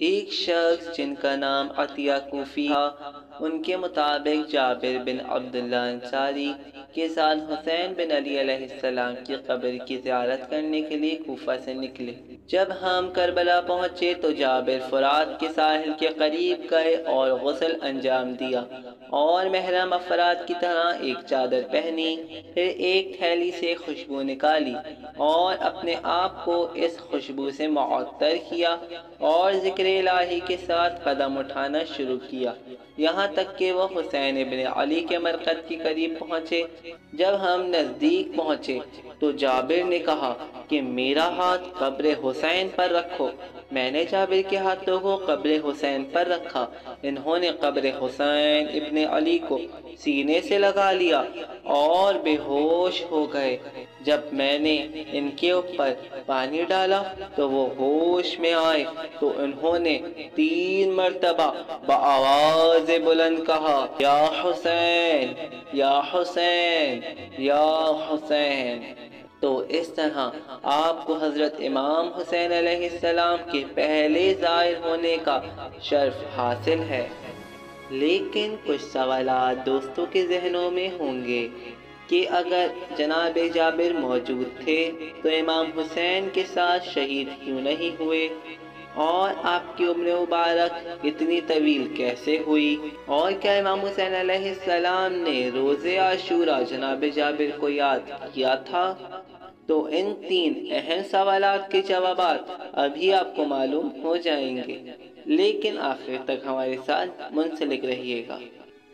एक शख्स जिनका नाम अतिया कूफी था, उनके मुताबिक जाबिर बिन अब्दुल्ला अंसारी के साथ हुसैन बिन अली अलैहिस्सलाम की कब्र की ज़ियारत करने के लिए कोफा से निकले। जब हम करबला पहुँचे तो जाबिर फुरात के साहिल के करीब गए और गसल अंजाम दिया और महरम अफराद की तरह एक चादर पहनी, फिर एक थैली से खुशबू निकाली और अपने आप को इस खुशबू से मअतर किया और ज़िक्र इलाही के साथ कदम उठाना शुरू किया। यहाँ तक कि वह हुसैन इबन अली के मरकज के करीब पहुँचे। जब हम नज़दीक पहुँचे तो जाबिर ने कहा कि मेरा हाथ कब्र हुसैन पर रखो। मैंने जाबिर के हाथों को कब्र हुसैन पर रखा। इन्होंने कब्र हुसैन इब्ने अली को सीने से लगा लिया और बेहोश हो गए। जब मैंने इनके ऊपर पानी डाला तो वो होश में आए। तो इन्होंने तीन मरतबा बआवाज बुलंद कहा, या हुसैन या हुसैन या हुसैन। तो इस तरह आपको हज़रत इमाम हुसैन अलैहिस्सलाम के पहले ज़ाहिर होने का शर्फ हासिल है। लेकिन कुछ सवाल दोस्तों के जहनों में होंगे कि अगर जनाब जाबिर मौजूद थे तो इमाम हुसैन के साथ शहीद क्यों नहीं हुए? और आपकी उम्र मुबारक इतनी तवील कैसे हुई? और क्या इमाम हुसैन सलाम ने रोज़े आशूरा जनाब जाबिर को याद किया था? तो इन तीन अहम सवाल के जवाब अभी आपको मालूम हो जाएँगे। लेकिन आखिर तक हमारे साथ मुंसलिक रहिएगा।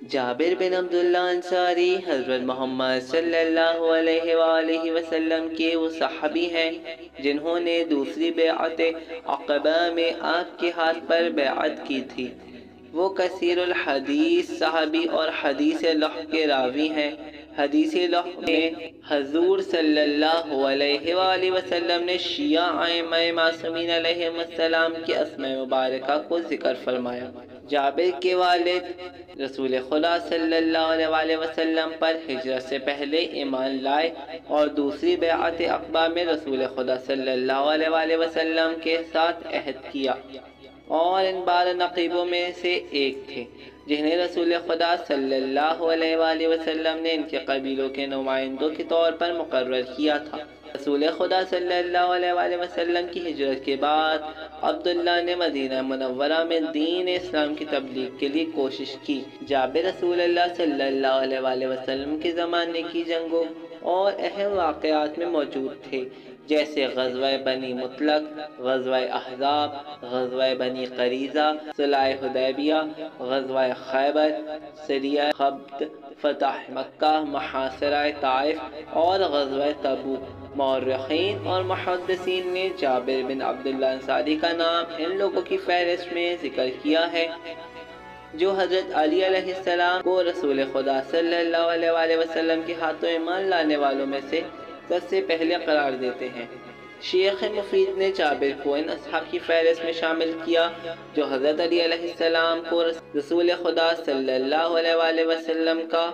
जाबिर बिन अब्दुल्ला अंसारी, हज़रत मोहम्मद सल्लल्लाहु अलैहि वसल्लम के वो सहाबी हैं, जिन्होंने दूसरी बेअत अकबा में आपके हाथ पर बेअत की थी। वो कसीर हदीस साहबी और हदीस लह के रावी हैं। हदीस में हजूर सल्लल्लाहु अलैहि वसल्लम ने शिया मासूमीन अलैहिस्सलाम के असम मुबारक को ज़िक्र फरमाया। जाबिर के वालिद रसूल खुदा सल्लल्लाहु अलैहि वसल्लम पर हिजरत से पहले ईमान लाए और दूसरी बेअत अकबा में रसूल खुदा सल्लल्लाहु अलैहि वसल्लम के साथ अहद किया। और इन बारह नकीबों में से एक थे। जिन्हें रसूल खुदा सल्लल्लाहु अलैहि वसल्लम ने इनके कबीलों के नुमाइंदों के तौर पर मुकर किया था। रसूल खुदा सल्लल्लाहु अलैहि वसल्लम की हिजरत के बाद अब्दुल्ला ने मदीना मुनव्वरा में दीन इस्लाम की तबलीग के लिए कोशिश की। जाबिर रसूल सल्लल्लाहु अलैहि वसल्लम के ज़माने की जंगों और अहम वाक़ात में मौजूद थे जैसे गजवा बनी मुतलक गजवा अहजाब गजवा बनी करीज़ा सलाह हुदैबिया गजवा खैबर, सरिया खब्त, फतह मक्का महासरा ताइफ और गजवा तबू मौरखीन और मुहदसिन ने जाबिर बिन अब्दुल्ला अंसारी का नाम इन लोगों की फहरिस्त में ज़िक्र किया है, जो हज़रत अली अलैहिस्सलाम को रसूल खुदा सल्लल्लाहु अलैहि वसल्लम के हाथों ईमान लाने वालों में से सबसे पहले करार देते हैं। शेख मुफीद ने जाबिर को इन असहाब की फहरिस्त में शामिल किया, जो हज़रत अली अलैहिस्सलाम को रसूल खुदा सल्लल्लाहु का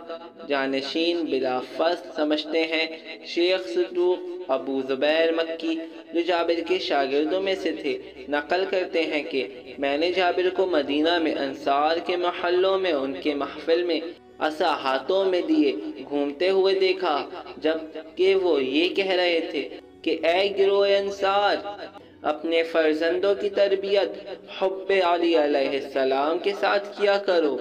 जानशीन बिला फस्त समझते हैं। शेख सदूक अबू ज़ुबैर मक्की, जो जाबिर के शागिर्दों में से थे, नकल करते हैं कि मैंने जाबिर को मदीना में अंसार के महलों में, उनके महफिल में असा हाथों में दिए, घूमते हुए देखा जब कि वो ये कह रहे थे कि ए गिरो अंसार, अपने फर्जंदों की तरबियत अली सलाम के साथ किया करो।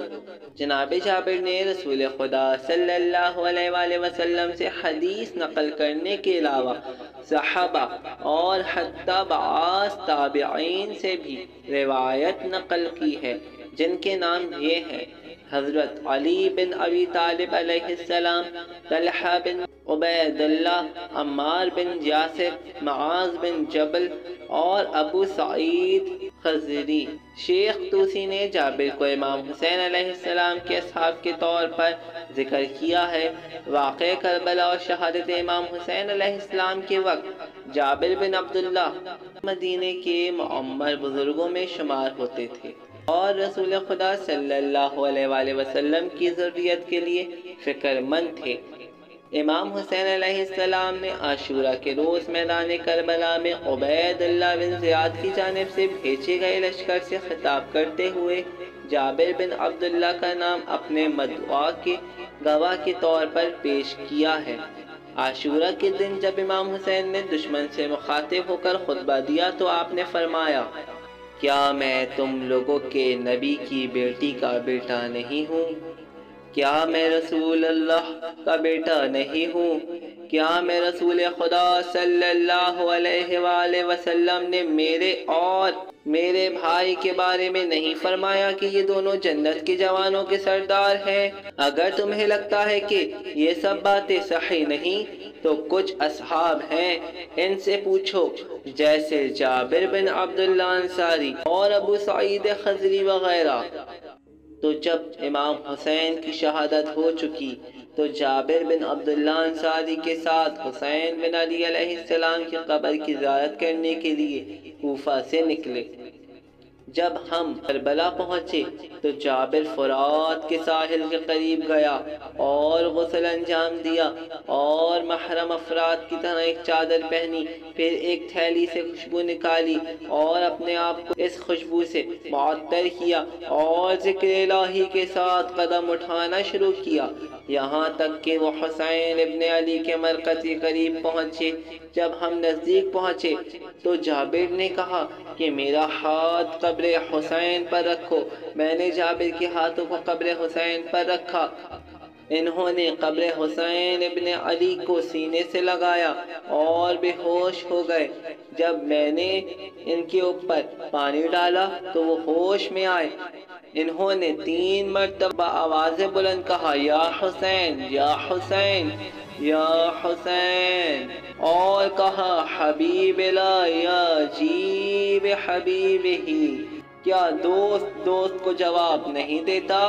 जनाब जाबिर ने रसूल खुदा सल्लल्लाहु अलैहि वसल्लम से हदीस नकल करने के अलावा सहाबा और हत्ताबास ताबीन से भी रिवायत नकल की है, जिनके नाम ये हैं हज़रत अली बिन अबी तालिब अलैहिस्सलाम तलहा बिन उबैदुल्ला अम्मार बिन यासिर माज बिन जबल और अबू सईद खजरी। शेख तूसी ने जाबिर को इमाम हुसैन अलैहिस्सलाम के असहाब के तौर पर ज़िक्र किया है। वाक़ करबला और शहादत इमाम हुसैन अलैहिस्सलाम के वक्त जाबिर बिन अब्दुल्ला मदीने के मम्मर बुज़ुर्गों में शुमार होते थे। और रसूल खुदा सल्लल्लाहु अलैहि वसल्लम की ज़रूरत के लिए फ़िक्रमंद थे। इमाम हुसैन सलाम ने आशूरा के रोज़ मैदान करबला में उबैदुल्ला बिन ज़ियाद की जानब से भेजे गए लश्कर से खिताब करते हुए जाबिर बिन अब्दुल्ला का नाम अपने मदुआ के गवाह के तौर पर पेश किया है। आशूरा के दिन जब इमाम हुसैन ने दुश्मन से मुखातिब होकर खुतबा दिया तो आपने फरमाया क्या मैं तुम लोगों के नबी की बेटी का बेटा नहीं हूँ? क्या मैं रसूल अल्लाह का बेटा नहीं हूँ? क्या मैं रसूल खुदा सल्लल्लाहु अलैहि वसल्लम ने मेरे और मेरे भाई के बारे में नहीं फरमाया कि ये दोनों जन्नत के जवानों के सरदार हैं? अगर तुम्हें लगता है कि ये सब बातें सही नहीं तो कुछ असहाब हैं। इनसे पूछो जैसे जाबिर बिन अब्दुल्ला अंसारी और अबू सईद खजरी वगैरह। तो जब इमाम हुसैन की शहादत हो चुकी तो जाबिर बिन अब्दुल्ला अंसारी के साथ हुसैन बिन अली की कब्र की ज्यारत करने के लिए कोफा से निकले। जब हम करबला पहुँचे तो जाबिर फरात के साहिल के करीब गया और गसल अंजाम दिया और महरम अफराद की तरह एक चादर पहनी, फिर एक थैली से खुशबू निकाली और अपने आप को इस खुशबू से मअतर किया और ज़िक्र के साथ कदम उठाना शुरू किया। यहाँ तक कि वो हुसैन इब्ने अली के मरकज के करीब पहुँचे। जब हम नज़दीक पहुँचे तो जाबिर ने कहा कि मेरा हाथ कब्र हुसैन पर रखो। मैंने जाबिर के हाथों को कब्र हुसैन पर रखा। इन्होंने कब्र हुसैन इब्ने अली को सीने से लगाया और बेहोश हो गए। जब मैंने इनके ऊपर पानी डाला तो वो होश में आए। इन्होंने तीन मरतबा आवाज़ बुलंद कहा, या हुसैन या हुसैन या हुसैन। और कहा हबीब या जीब हबीब ही क्या दोस्त दोस्त को जवाब नहीं देता?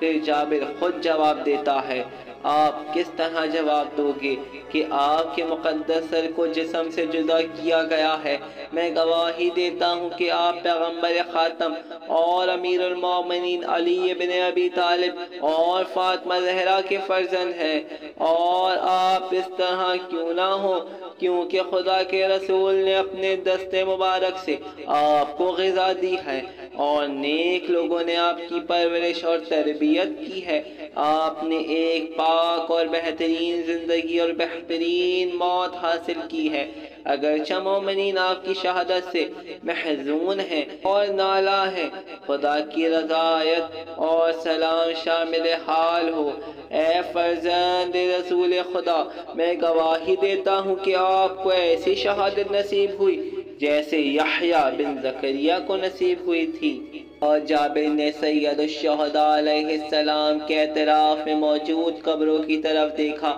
फिर जाबिर खुद जवाब देता है आप किस तरह जवाब दोगे कि आपके मुकद्दस सर को जिसम से जुदा किया गया है? मैं गवाही देता हूँ कि आप पैगंबर ख़ातम और अमीरमिन अली बिन अबी तालिब और फातमा जहरा के फर्जन हैं। और आप इस तरह क्यों ना हो? क्योंकि खुदा के रसूल ने अपने दस्ते मुबारक से आपको गज़ा दी है। और नेक लोगों ने आपकी परवरिश और तरबियत की है। आपने एक पाक और बेहतरीन ज़िंदगी और बेहतरीन मौत हासिल की है। अगर चमोमनिन आपकी शहादत से महजून है और नाला है, खुदा की रजायत और सलाम शामिल हाल हो। ए फर्जंद रसूल खुदा, मैं गवाही देता हूँ कि आपको ऐसी शहादत नसीब हुई जैसे यहया बिन जकरिया को नसीब हुई थी। और जाबिर ने सैदुलशहदाम के एतराफ़ में मौजूद कब्रों की तरफ़ देखा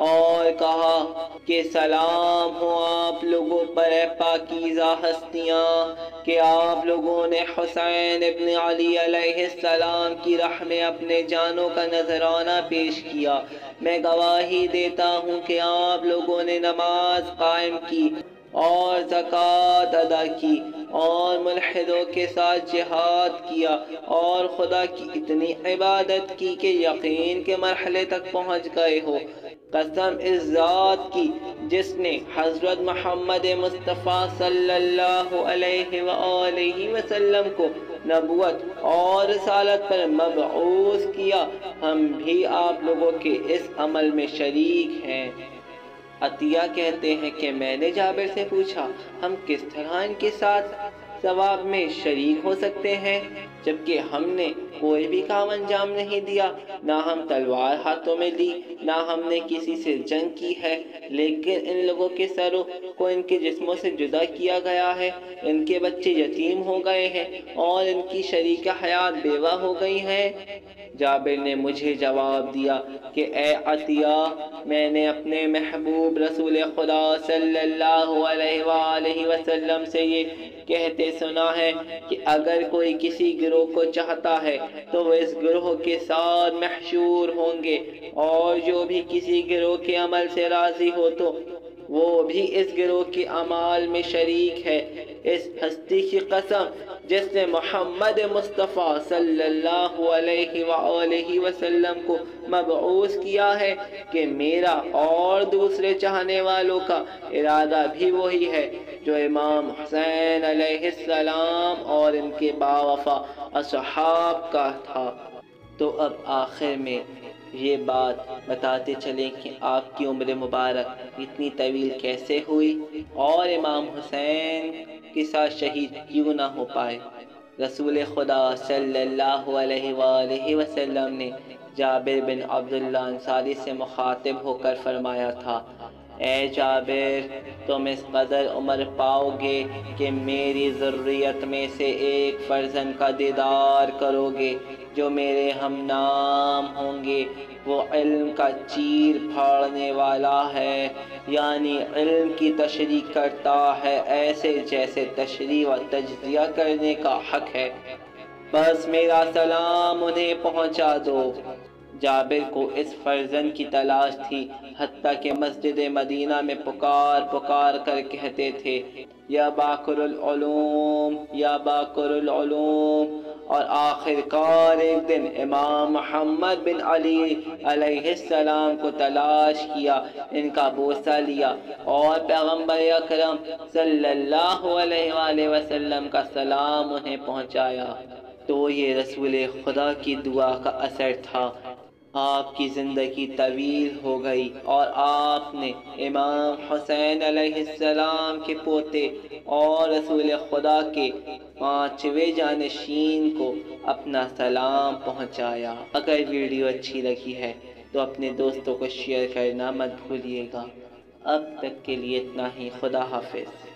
और कहा कि सलाम हो आप लोगों पर पाकिज़ा हस्तियाँ कि आप लोगों ने हुसैन इब्न अली सलाम की राह में अपने जानों का नजराना पेश किया। मैं गवाही देता हूँ कि आप लोगों ने नमाज़ कायम की। और ज़क़़त अदा की और मुलहदों के साथ जिहाद किया और खुदा की इतनी इबादत की कि यकीन के मरहले तक पहुँच गए हो। कसम इस ज़ात की जिसने हज़रत मोहम्मद मुस्तफ़ा सल्लल्लाहु अलैहि वसल्लम को नबुवत और रसालत पर मबूस किया, हम भी आप लोगों के इस अमल में शरीक हैं। अतिया कहते हैं कि मैंने जाबिर से पूछा, हम किस तरह इनके साथ सवाब में शरीक हो सकते हैं, जबकि हमने कोई भी काम अंजाम नहीं दिया, ना हम तलवार हाथों में ली, ना हमने किसी से जंग की है, लेकिन इन लोगों के सरों को इनके जिस्मों से जुदा किया गया है, इनके बच्चे यतीम हो गए हैं, और इनकी शरीक हयात बेवा हो गई हैं। जाबिर ने मुझे जवाब दिया कि, ए अतिया, मैंने अपने महबूब रसूल खुदा सल्लल्लाहु अलैहि वसल्लम से ये कहते सुना है कि अगर कोई किसी गिरोह को चाहता है तो वह इस गिरोह के साथ महशूर होंगे और जो भी किसी गिरोह के अमल से राज़ी हो तो वो भी इस गिरोह के अमाल में शरीक है। इस हस्ती की कसम जिसने मोहम्मद मुस्तफ़ा सल्लल्लाहु अलैहि वसल्लम को मबूस किया है कि मेरा और दूसरे चाहने वालों का इरादा भी वही है जो इमाम हुसैन सलाम और इनके बावफा असहाब का था। तो अब आखिर में ये बात बताते चले कि आपकी उम्र मुबारक, इतनी तवील कैसे हुई? और इमाम हुसैन के साथ शहीद क्यों ना हो पाए? रसूल खुदा सल्लल्लाहु अलैहि वसल्लम ने जाबिर बिन अब्दुल्ला अंसारी से मुखातिब होकर फरमाया था, ए जाबिर, तुम इस कदर उम्र पाओगे कि मेरी ज़रूरियत में से एक फर्जन का दीदार करोगे। जो मेरे हम नाम होंगे, वो इल्म का चीर फाड़ने वाला है। यानी इल्म की तशरी करता है, ऐसे जैसे तशरी व तजिया करने का हक है। बस मेरा सलाम उन्हें पहुँचा दो। जाबिर को इस फर्जन की तलाश थी हती के मस्जिद मदीना में पुकार पुकार कर कहते थे, या बाकरुलूम या बाकरुलूम और आखिरकार एक दिन इमाम मोहम्मद बिन अली को तलाश किया, इनका बोसा लिया और पैगंबर अक्रम सल्लल्लाहु अलैहि वसल्लम का सलाम उन्हें पहुँचाया। तो ये रसूल खुदा की दुआ का असर था। आपकी ज़िंदगी तवील हो गई और आपने इमाम हुसैन अलैहिस्सलाम के पोते और रसूल खुदा के पाँचवें जानशीन को अपना सलाम पहुँचाया। अगर वीडियो अच्छी लगी है तो अपने दोस्तों को शेयर करना मत भूलिएगा। अब तक के लिए इतना ही, खुदा हाफिज़।